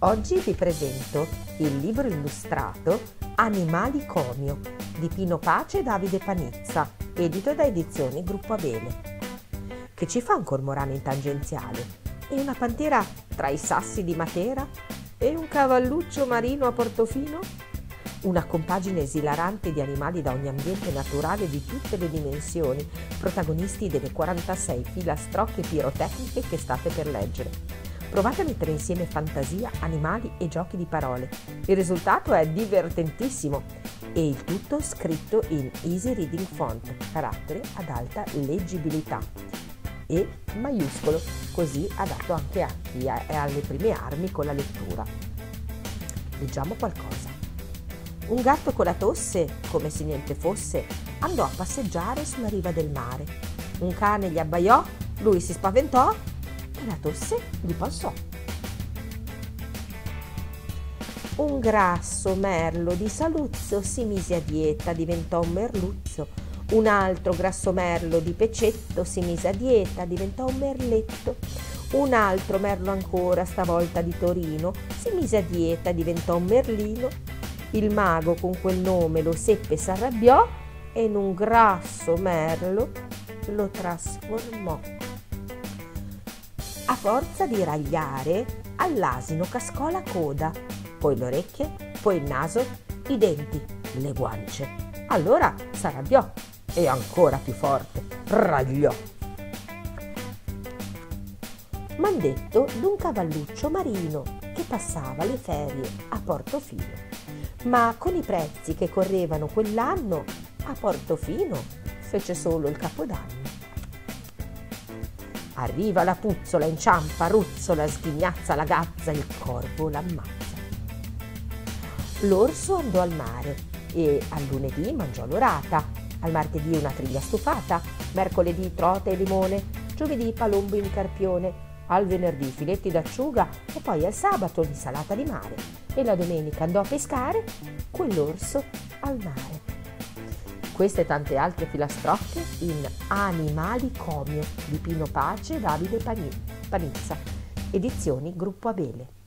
Oggi vi presento il libro illustrato Animali Comio di Pino Pace e Davide Panizza, edito da Edizioni Gruppo Abele. Che ci fa un cormorano in tangenziale e una pantera tra i sassi di Matera e un cavalluccio marino a Portofino? Una compagine esilarante di animali da ogni ambiente naturale di tutte le dimensioni, protagonisti delle 46 filastrocche pirotecniche che state per leggere. Provate a mettere insieme fantasia, animali e giochi di parole. Il risultato è divertentissimo e il tutto scritto in Easy Reading Font, carattere ad alta leggibilità e maiuscolo, così adatto anche a chi è alle prime armi con la lettura. Leggiamo qualcosa. Un gatto con la tosse, come se niente fosse, andò a passeggiare sulla riva del mare. Un cane gli abbaiò, lui si spaventò e la tosse gli passò. Un grasso merlo di Saluzzo si mise a dieta, diventò un merluzzo. Un altro grasso merlo di Pecetto si mise a dieta, diventò un merletto. Un altro merlo ancora, stavolta di Torino, si mise a dieta, diventò un merlino. Il mago con quel nome lo seppe e s'arrabbiò e in un grasso merlo lo trasformò. Forza di ragliare, all'asino cascò la coda, poi le orecchie, poi il naso, i denti, le guance. Allora s'arrabbiò e ancora più forte ragliò. M'han detto d'un cavalluccio marino che passava le ferie a Portofino, ma con i prezzi che correvano quell'anno a Portofino fece solo il capodanno. Arriva la puzzola, inciampa, ruzzola, sghignazza la gazza, il corvo l'ammazza. L'orso andò al mare e al lunedì mangiò l'orata, al martedì una triglia stufata, mercoledì trota e limone, giovedì palombo in carpione, al venerdì filetti d'acciuga e poi al sabato l'insalata di mare e la domenica andò a pescare quell'orso al mare. Queste e tante altre filastrocche in Animali Comio di Pino Pace e Davide Panizza, edizioni Gruppo Abele.